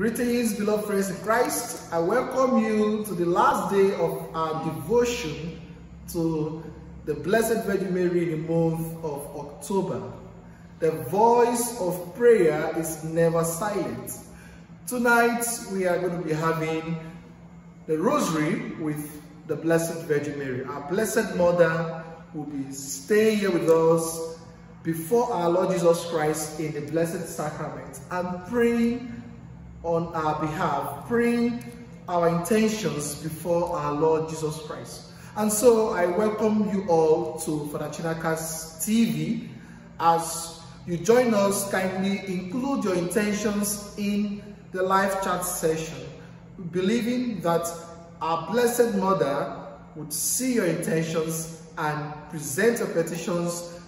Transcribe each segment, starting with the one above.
Greetings, beloved friends in Christ. I welcome you to the last day of our devotion to the Blessed Virgin Mary in the month of October. The voice of prayer is never silent. Tonight, we are going to be having the Rosary with the Blessed Virgin Mary. Our Blessed Mother will be staying here with us before our Lord Jesus Christ in the Blessed Sacrament and praying on our behalf, praying our intentions before our Lord Jesus Christ. And so I welcome you all to Father Chinaka's TV. As you join us, kindly include your intentions in the live chat session, believing that our Blessed Mother would see your intentions and present your petitions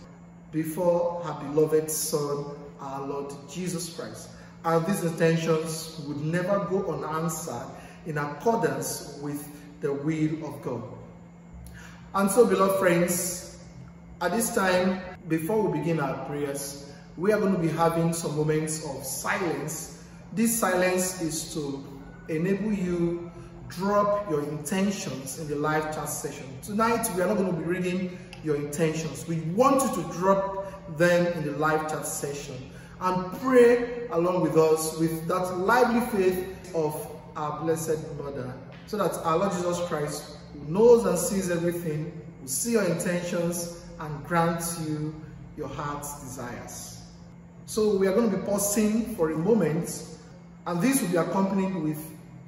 before her beloved Son, our Lord Jesus Christ and these intentions would never go unanswered in accordance with the will of God. And so, beloved friends, at this time, before we begin our prayers, we are going to be having some moments of silence. This silence is to enable you drop your intentions in the live chat session. Tonight, we are not going to be reading your intentions. We want you to drop them in the live chat session and pray along with us with that lively faith of our Blessed Mother, so that our Lord Jesus Christ, who knows and sees everything, will see your intentions and grant you your heart's desires. So we are going to be pausing for a moment, and this will be accompanied with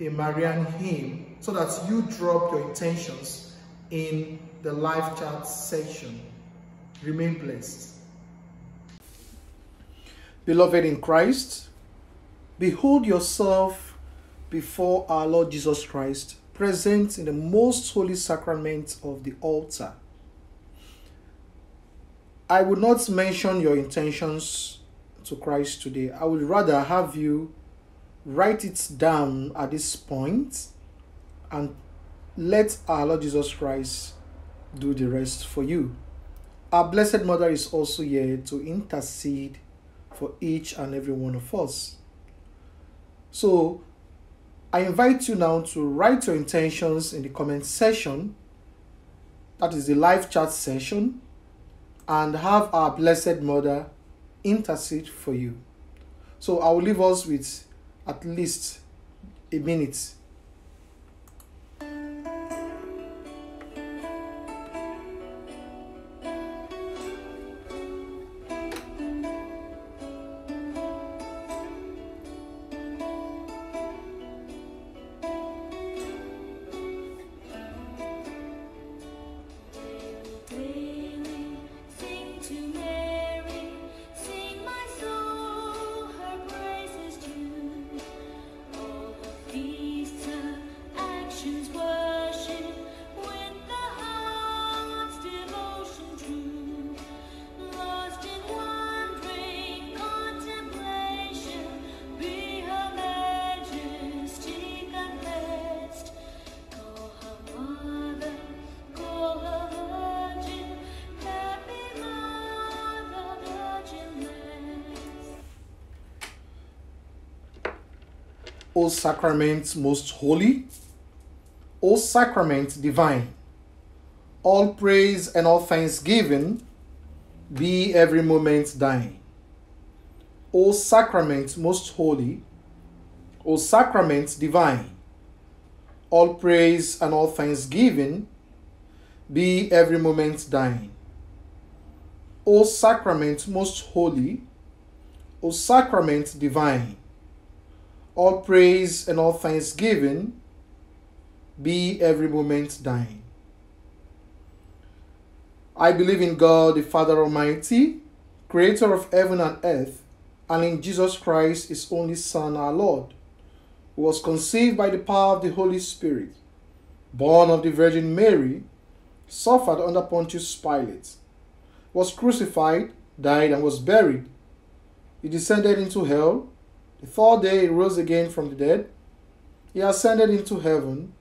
a Marian hymn, so that you drop your intentions in the live chat section. Remain blessed. Beloved in Christ, behold yourself before our Lord Jesus Christ, present in the most holy sacrament of the altar. I would not mention your intentions to Christ today. I would rather have you write it down at this point and let our Lord Jesus Christ do the rest for you. Our Blessed Mother is also here to intercede for each and every one of us. So I invite you now to write your intentions in the comment section. That is the live chat session. And have our Blessed Mother intercede for you. So I will leave us with at least a minute O sacrament most holy, O sacrament divine, all praise and all thanksgiving be every moment thine. O sacrament most holy, O sacrament divine, all praise and all thanksgiving be every moment thine. O sacrament most holy, O sacrament divine, all praise and all thanksgiving be every moment thine. I believe in God, the Father Almighty, creator of heaven and earth, and in Jesus Christ, his only Son, our Lord, who was conceived by the power of the Holy Spirit, born of the Virgin Mary, suffered under Pontius Pilate, was crucified, died, and was buried. He descended into hell. The third day he rose again from the dead. He ascended into heaven,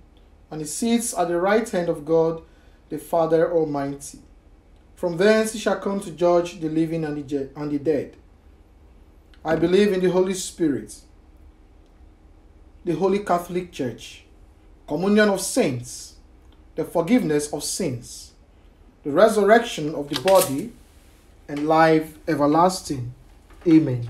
and he sits at the right hand of God, the Father Almighty. From thence he shall come to judge the living and the, and the dead. I believe in the Holy Spirit, the Holy Catholic Church, communion of saints, the forgiveness of sins, the resurrection of the body, and life everlasting. Amen.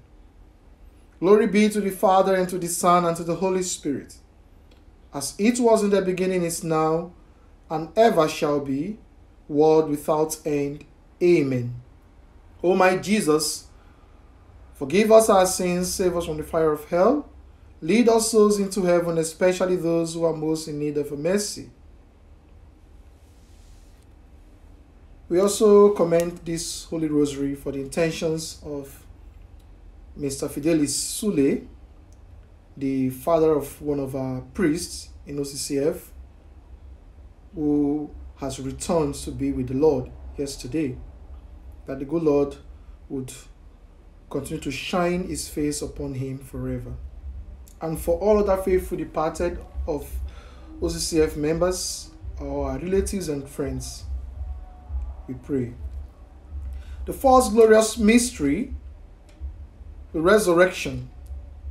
Glory be to the Father, and to the Son, and to the Holy Spirit, as it was in the beginning, is now, and ever shall be, world without end. Amen. O my Jesus, forgive us our sins, save us from the fire of hell, lead our souls into heaven, especially those who are most in need of mercy. We also commend this Holy Rosary for the intentions of Mr. Fidelis Sule, the father of one of our priests in OCCF, who has returned to be with the Lord yesterday. That the good Lord would continue to shine his face upon him forever. And for all other faithful departed of OCCF members, our relatives and friends, we pray. The first glorious mystery, the resurrection.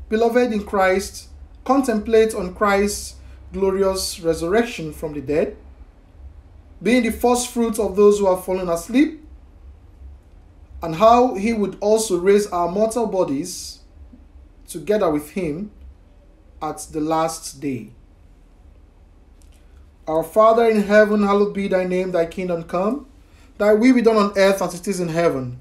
Beloved in Christ, contemplate on Christ's glorious resurrection from the dead, being the first fruits of those who have fallen asleep, and how he would also raise our mortal bodies together with him at the last day. Our Father in heaven, hallowed be thy name, thy kingdom come, thy will be done on earth as it is in heaven.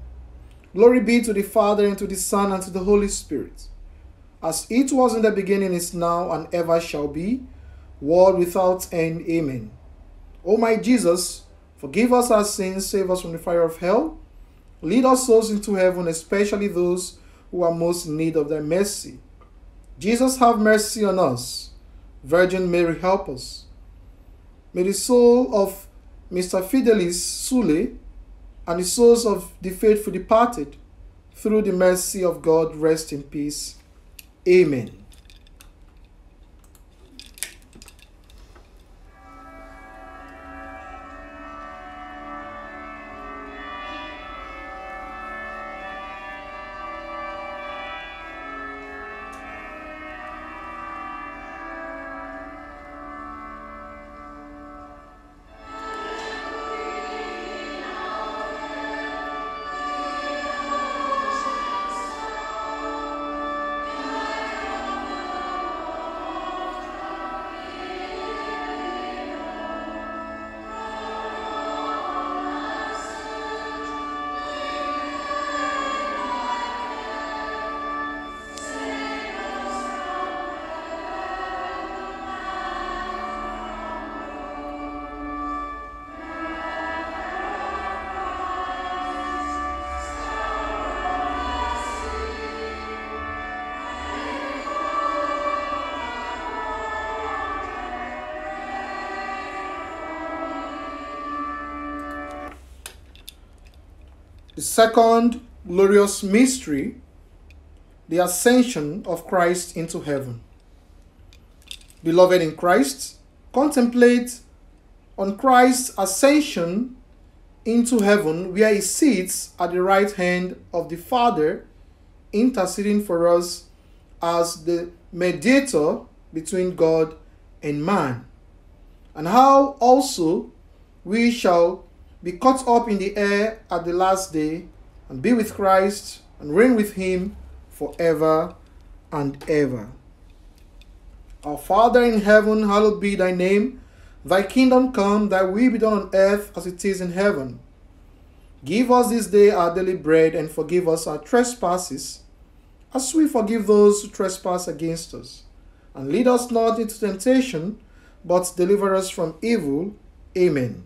Glory be to the Father, and to the Son, and to the Holy Spirit, as it was in the beginning, is now, and ever shall be, world without end. Amen. O my Jesus, forgive us our sins, save us from the fire of hell, lead us souls into heaven, especially those who are most in need of thy mercy. Jesus, have mercy on us. Virgin Mary, help us. May the soul of Mr. Fidelis Sule and the souls of the faithful departed, through the mercy of God, rest in peace. Amen. The second glorious mystery, the ascension of Christ into heaven. Beloved in Christ, contemplate on Christ's ascension into heaven, where he sits at the right hand of the Father, interceding for us as the mediator between God and man, and how also we shall be caught up in the air at the last day and be with Christ and reign with him forever and ever. Our Father in heaven, hallowed be thy name. Thy kingdom come, thy will be done on earth as it is in heaven. Give us this day our daily bread and forgive us our trespasses, as we forgive those who trespass against us. And lead us not into temptation, but deliver us from evil. Amen.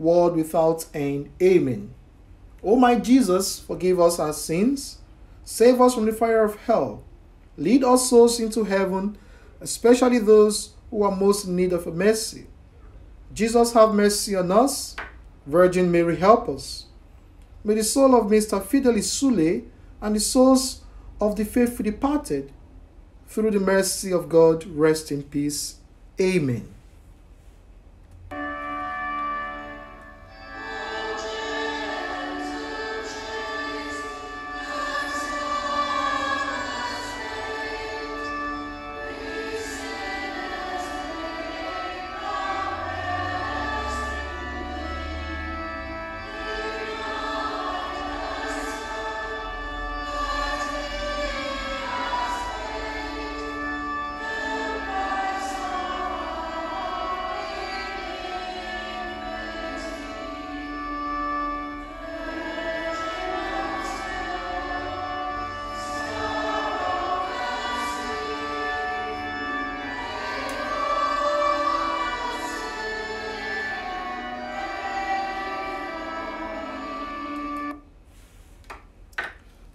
world without end. Amen. O my Jesus, forgive us our sins, save us from the fire of hell, lead our souls into heaven, especially those who are most in need of mercy. Jesus, have mercy on us. Virgin Mary, help us. May the soul of Mr. Fidelis Sule and the souls of the faithful departed, through the mercy of God, rest in peace. Amen.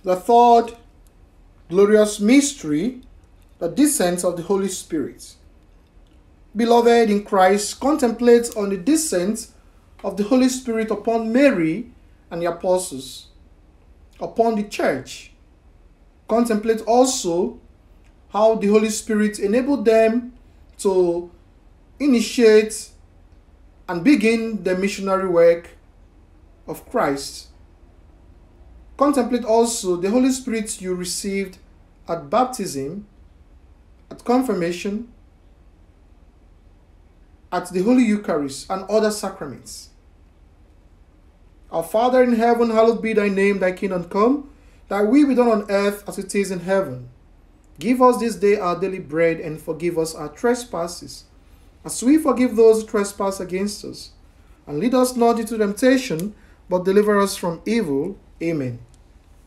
The third glorious mystery, the descent of the Holy Spirit. Beloved in Christ, contemplate on the descent of the Holy Spirit upon Mary and the apostles, upon the church. Contemplate also how the Holy Spirit enabled them to initiate and begin the missionary work of Christ. Contemplate also the Holy Spirit you received at baptism, at confirmation, at the Holy Eucharist, and other sacraments. Our Father in heaven, hallowed be thy name, thy kingdom come, thy will be done on earth as it is in heaven. Give us this day our daily bread, and forgive us our trespasses, as we forgive those who trespass against us. And lead us not into temptation, but deliver us from evil. Amen.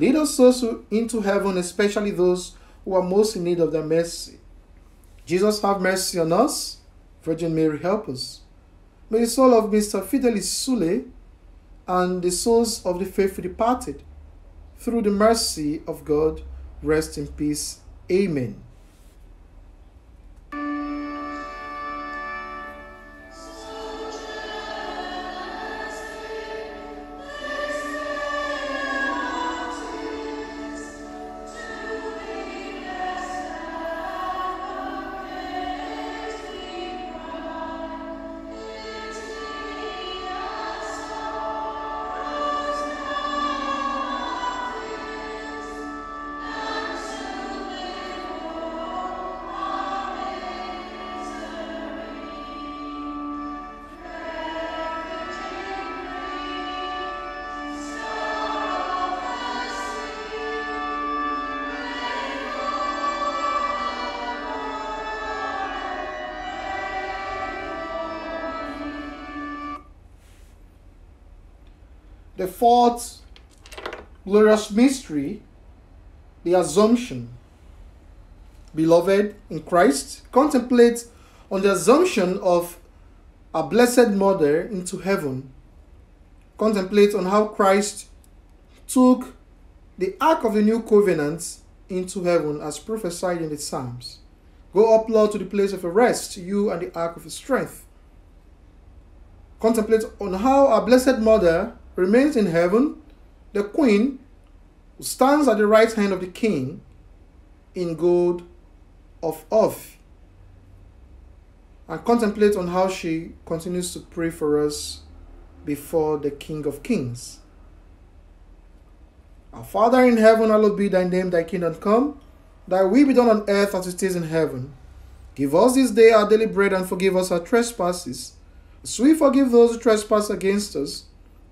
lead us also into heaven, especially those who are most in need of thy mercy. Jesus have mercy on us. Virgin Mary help us. May the soul of Mr. Fidelis Sule and the souls of the faithful departed, through the mercy of God, rest in peace. Amen. The fourth glorious mystery, the Assumption. Beloved in Christ, contemplate on the assumption of a blessed mother into heaven. Contemplate on how Christ took the ark of the new covenant into heaven as prophesied in the Psalms. Go up, Lord, to the place of rest, you and the ark of his strength. Contemplate on how our blessed mother remains in heaven, the queen stands at the right hand of the king in gold of Ophir. And contemplate on how she continues to pray for us before the King of Kings. Our Father in heaven, hallowed be thy name, thy kingdom come, thy will be done on earth as it is in heaven. Give us this day our daily bread and forgive us our trespasses, as we forgive those who trespass against us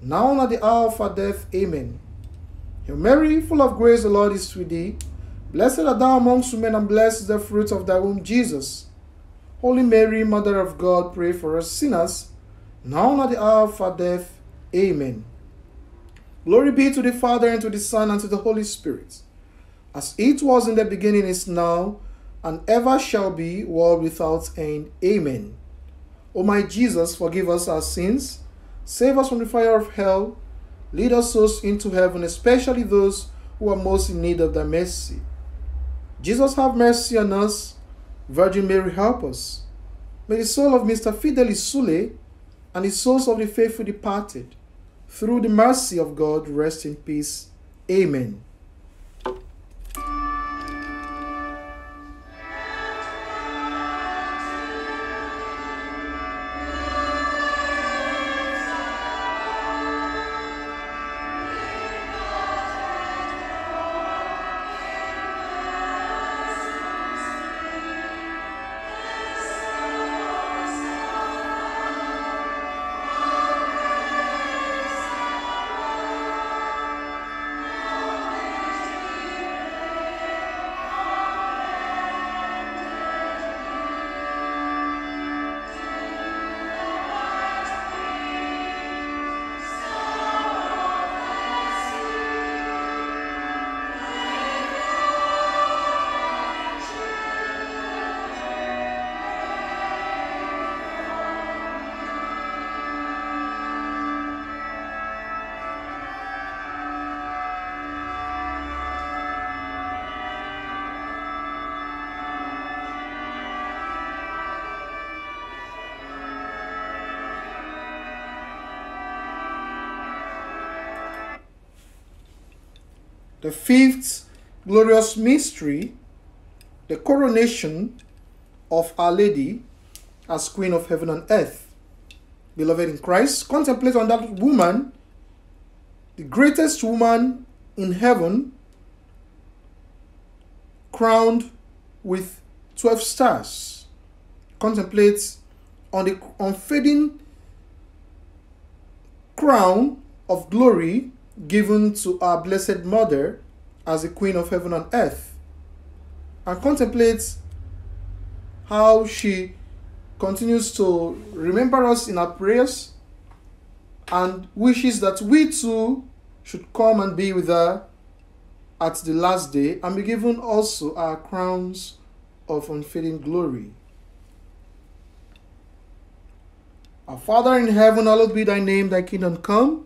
now at the hour of our death. Amen. Hail Mary, full of grace, the Lord is with thee. Blessed art thou amongst women, and blessed is the fruit of thy womb, Jesus. Holy Mary, Mother of God, pray for us sinners, now and at the hour of our death. Amen. Glory be to the Father, and to the Son, and to the Holy Spirit, as it was in the beginning, is now, and ever shall be, world without end. Amen. O my Jesus, forgive us our sins Save us from the fire of hell. Lead us souls into heaven, especially those who are most in need of thy mercy. Jesus, have mercy on us. Virgin Mary, help us. May the soul of Mr. Fidelis Sule and the souls of the faithful departed, through the mercy of God, rest in peace. Amen. The fifth glorious mystery, the coronation of Our Lady as Queen of Heaven and Earth. Beloved in Christ, contemplate on that woman, the greatest woman in heaven, crowned with 12 stars. Contemplate on the unfading crown of glory given to our Blessed Mother as the Queen of Heaven and Earth. And contemplate how she continues to remember us in our prayers and wishes that we too should come and be with her at the last day and be given also our crowns of unfading glory. Our Father in heaven, hallowed be thy name, thy kingdom come,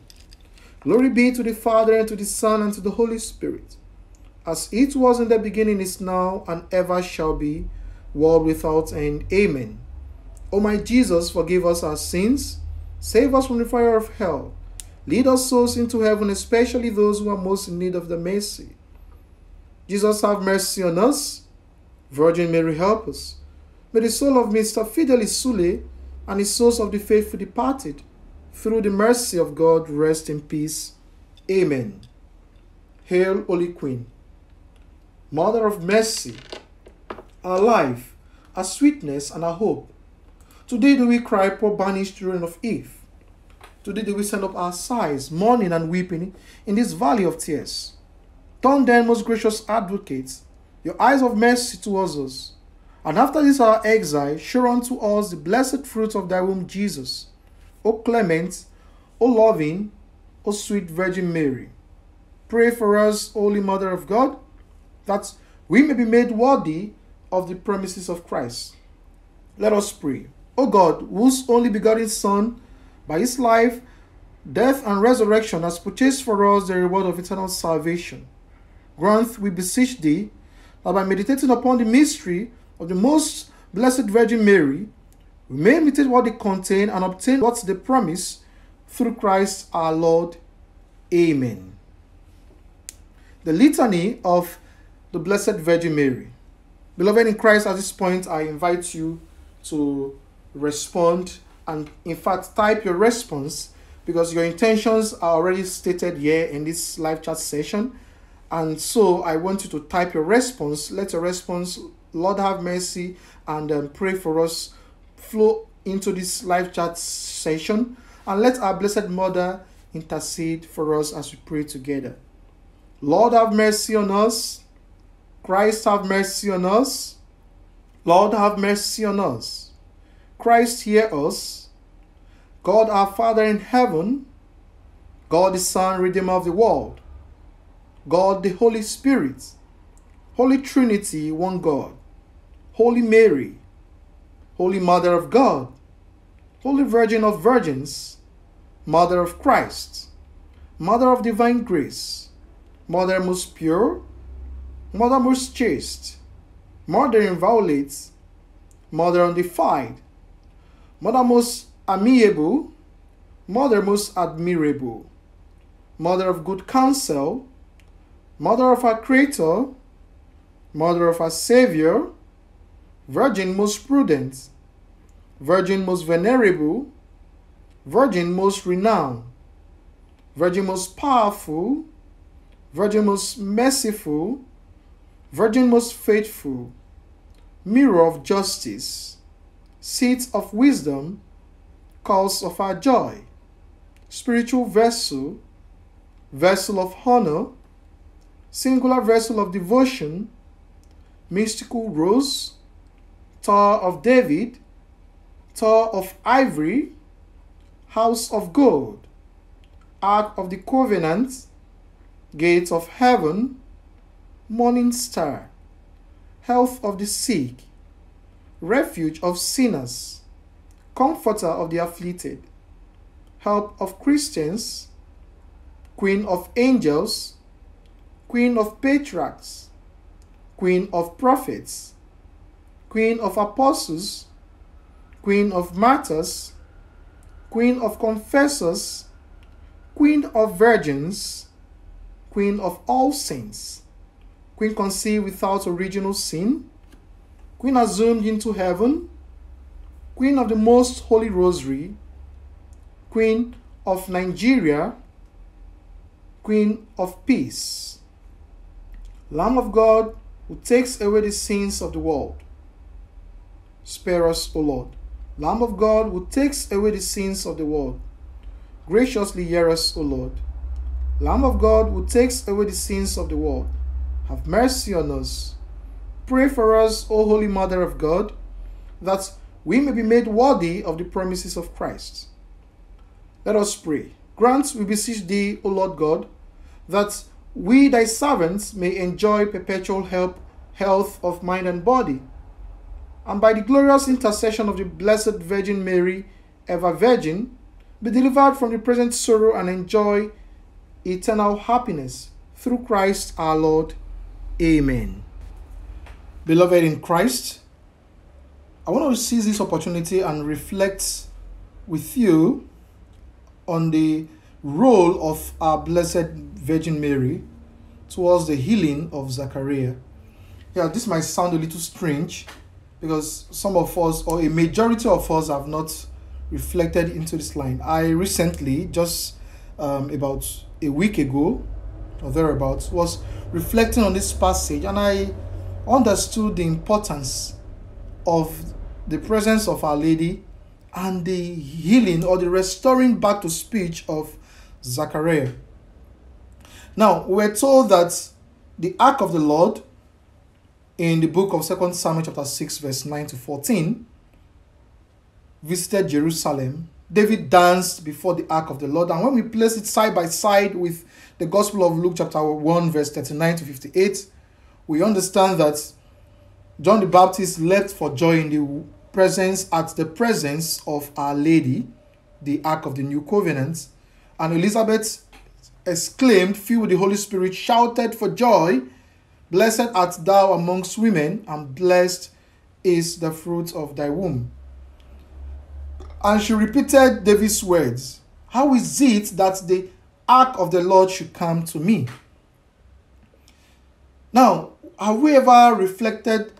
Glory be to the Father, and to the Son, and to the Holy Spirit, as it was in the beginning, is now, and ever shall be, world without end. Amen. O my Jesus, forgive us our sins, save us from the fire of hell, lead us souls into heaven, especially those who are most in need of the mercy. Jesus, have mercy on us. Virgin Mary, help us. May the soul of Mr. Fidelis Sule and the souls of the faithful departed, through the mercy of God, rest in peace. Amen. Hail, Holy Queen, Mother of mercy, our life, our sweetness, and our hope. Today do we cry, poor banished children of Eve. Today do we send up our sighs, mourning and weeping in this valley of tears. Turn then, most gracious advocate, your eyes of mercy towards us. And after this our exile, show unto us the blessed fruit of thy womb, Jesus. O clement, O loving, O sweet Virgin Mary. Pray for us, Holy Mother of God, that we may be made worthy of the promises of Christ. Let us pray. O God, whose only begotten Son, by his life, death, and resurrection has purchased for us the reward of eternal salvation. Grant, we beseech thee, that by meditating upon the mystery of the most blessed Virgin Mary, we imitate what they contain and obtain what they promise through Christ our Lord. Amen. The Litany of the Blessed Virgin Mary. Beloved in Christ, at this point, I invite you to respond and, in fact, type your response because your intentions are already stated here in this live chat session. And so I want you to type your response. Let your response, Lord have mercy, and um, pray for us, flow into this live chat session. And let our Blessed Mother intercede for us as we pray together. Lord have mercy on us. Christ have mercy on us. Lord have mercy on us. Christ hear us. God our Father in heaven. God the Son, Redeemer of the world. God the Holy Spirit, Holy Trinity, one God, Holy Mary, Holy Mother of God, Holy Virgin of Virgins, Mother of Christ, Mother of Divine Grace, Mother most pure, Mother most chaste, Mother inviolate, Mother undefiled, Mother most amiable, Mother most admirable, Mother of good counsel, Mother of our Creator, Mother of our Savior, Virgin most prudent, Virgin most venerable, Virgin most renowned, Virgin most powerful, Virgin most merciful, Virgin most faithful, Mirror of justice, Seat of wisdom, Cause of our joy, Spiritual vessel, Vessel of honor, singular vessel of devotion, mystical rose, Tower of David, Tower of Ivory, House of Gold, Ark of the Covenant, Gate of Heaven, Morning Star, Health of the Sick, Refuge of Sinners, Comforter of the Afflicted, Help of Christians, Queen of Angels, Queen of Patriarchs, Queen of Prophets, Queen of Apostles, Queen of Martyrs, Queen of Confessors, Queen of Virgins, Queen of all saints, Queen conceived without original sin, Queen assumed into heaven, Queen of the Most Holy Rosary, Queen of Nigeria, Queen of Peace. Lamb of God, who takes away the sins of the world. Spare us, O Lord. Lamb of God, who takes away the sins of the world. Graciously hear us, O Lord. Lamb of God, who takes away the sins of the world. Have mercy on us. Pray for us, O Holy Mother of God, that we may be made worthy of the promises of Christ. Let us pray. Grant, we beseech thee, O Lord God, that we thy servants may enjoy perpetual help, health of mind and body. And by the glorious intercession of the Blessed Virgin Mary, ever Virgin, be delivered from the present sorrow and enjoy eternal happiness through Christ our Lord. Amen. Beloved in Christ, I want to seize this opportunity and reflect with you on the role of our Blessed Virgin Mary towards the healing of Zachariah. Yeah, this might sound a little strange because some of us, or a majority of us, have not reflected into this line. I recently, just um, about a week ago or thereabouts, was reflecting on this passage and I understood the importance of the presence of Our Lady and the healing or the restoring back to speech of Zachariah. Now, we're told that the ark of the Lord in the book of Second Samuel chapter 6 verse 9 to 14 visited Jerusalem. David danced before the ark of the Lord and when we place it side by side with the Gospel of Luke chapter 1 verse 39 to 58, we understand that John the Baptist leapt for joy in the presence at the presence of Our Lady, the Ark of the New Covenant, and Elizabeth exclaimed, filled with the Holy Spirit, shouted for joy, Blessed art thou amongst women, and blessed is the fruit of thy womb. And she repeated David's words How is it that the ark of the Lord should come to me? Now, have we ever reflected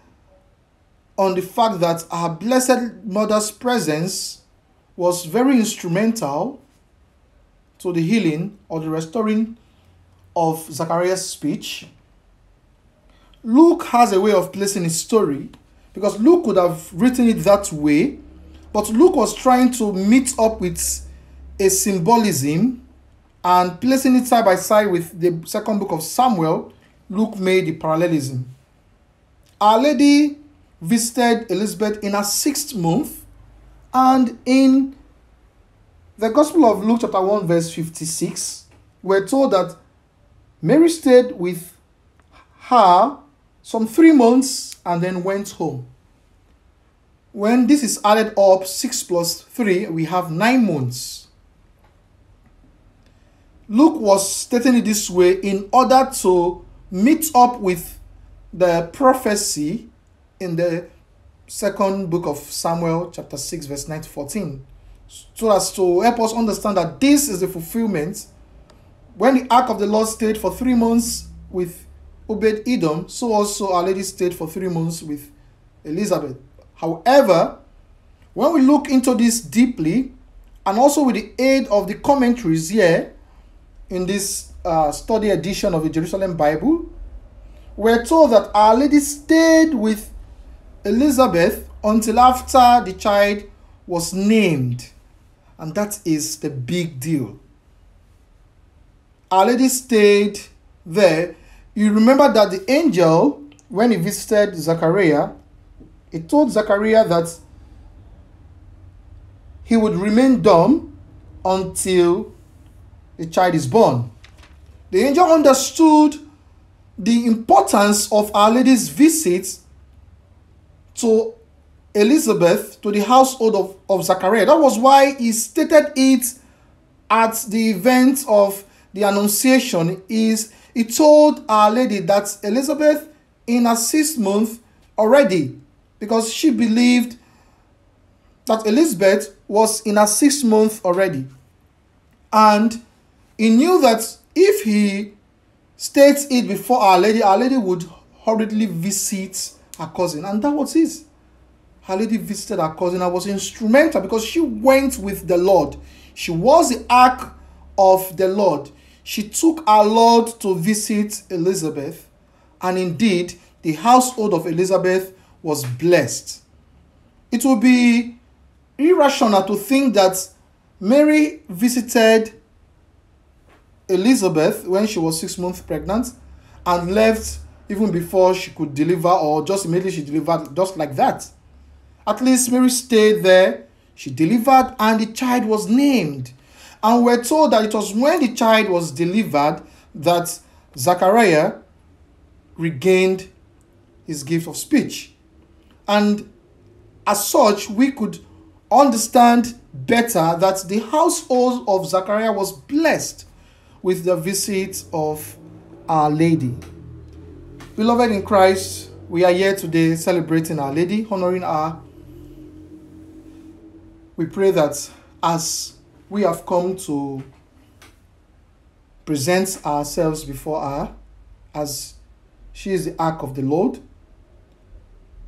on the fact that our Blessed Mother's presence was very instrumental to the healing or the restoring of Zachariah's speech. Luke has a way of placing his story because Luke could have written it that way, but Luke was trying to meet up with a symbolism and placing it side by side with the second book of Samuel, Luke made the parallelism. Our Lady visited Elizabeth in her sixth month, and in the Gospel of Luke, chapter 1, verse 56, we're told that Mary stayed with her some three months and then went home. When this is added up, 6 plus 3, we have 9 months. Luke was stating it this way in order to meet up with the prophecy in the second book of Samuel, chapter 6, verse 9 to 14. So as to help us understand that this is the fulfillment. When the ark of the Lord stayed for three months with Obed Edom, so also Our Lady stayed for three months with Elizabeth. However, when we look into this deeply, and also with the aid of the commentaries here in this uh, study edition of the Jerusalem Bible, we're told that Our Lady stayed with Elizabeth until after the child was named. And that is the big deal. Our Lady stayed there. You remember that the angel, when he visited Zachariah, he told Zachariah that he would remain dumb until the child is born. The angel understood the importance of Our Lady's visit to Elizabeth, to the household of, of Zachariah. That was why he stated it at the event of the Annunciation. Is he told Our Lady that Elizabeth in her sixth month already, because she believed that Elizabeth was in her sixth month already. And he knew that if he states it before Our Lady, Our Lady would hurriedly visit her cousin. And that was it. Her Lady visited her cousin and was instrumental because she went with the Lord. She was the ark of the Lord. She took our Lord to visit Elizabeth. And indeed, the household of Elizabeth was blessed. It would be irrational to think that Mary visited Elizabeth when she was six months pregnant and left even before she could deliver or just immediately she delivered just like that. At least Mary stayed there, she delivered and the child was named. And we're told that it was when the child was delivered that Zachariah regained his gift of speech. And as such, we could understand better that the household of Zachariah was blessed with the visit of Our Lady. Beloved in Christ, we are here today celebrating Our Lady, honoring her. We pray that as we have come to present ourselves before her, as she is the ark of the Lord,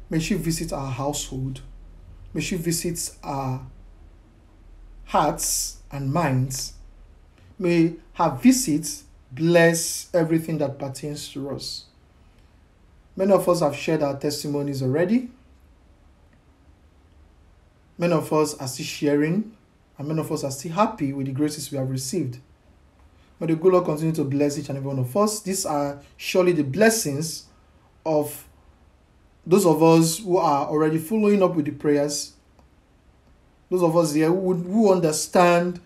may she visit our household. May she visit our hearts and minds May her visit bless everything that pertains to us. Many of us have shared our testimonies already. Many of us are still sharing, and many of us are still happy with the graces we have received. May the good Lord continue to bless each and every one of us. These are surely the blessings of those of us who are already following up with the prayers. Those of us here who, who understand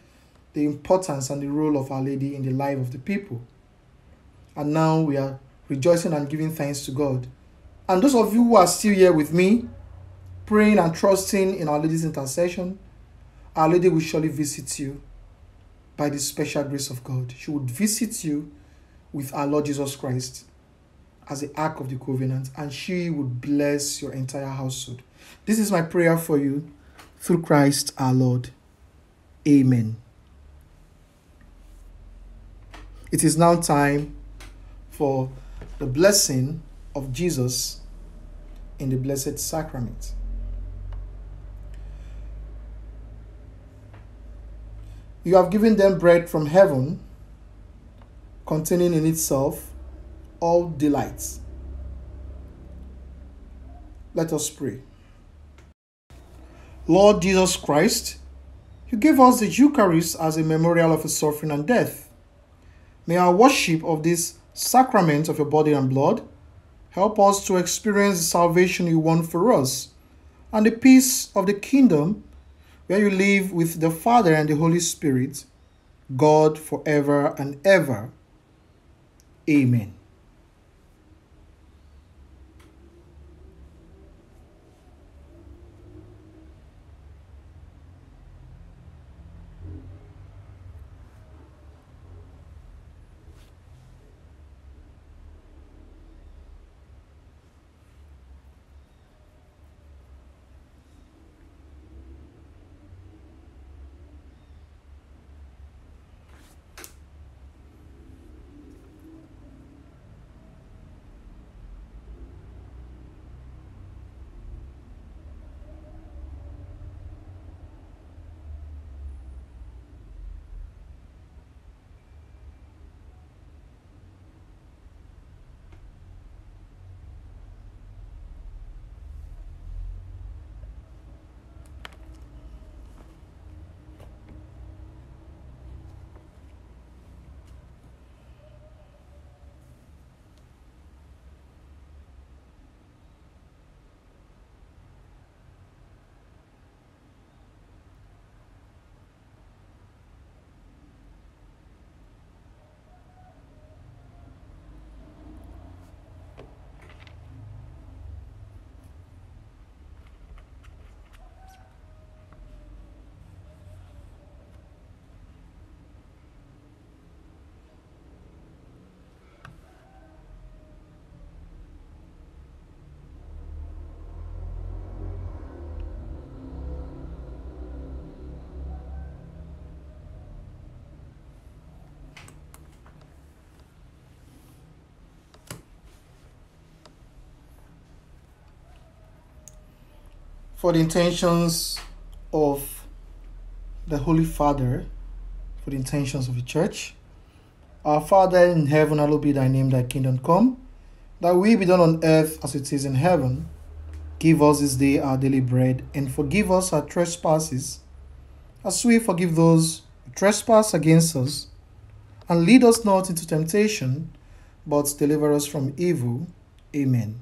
the importance and the role of Our Lady in the life of the people. And now we are rejoicing and giving thanks to God. And those of you who are still here with me, praying and trusting in Our Lady's intercession, Our Lady will surely visit you by the special grace of God. She would visit you with our Lord Jesus Christ as the Ark of the Covenant, and she would bless your entire household. This is my prayer for you through Christ our Lord. Amen. It is now time for the blessing of Jesus in the Blessed Sacrament. You have given them bread from heaven, containing in itself all delights. Let us pray. Lord Jesus Christ, you gave us the Eucharist as a memorial of his suffering and death. May our worship of this sacrament of your body and blood help us to experience the salvation you won for us and the peace of the kingdom where you live with the Father and the Holy Spirit, God forever and ever. Amen. For the intentions of the Holy Father, for the intentions of the Church. Our Father in heaven, hallowed be thy name, thy kingdom come, thy will be done on earth as it is in heaven. Give us this day our daily bread, and forgive us our trespasses, as we forgive those who trespass against us. And lead us not into temptation, but deliver us from evil. Amen.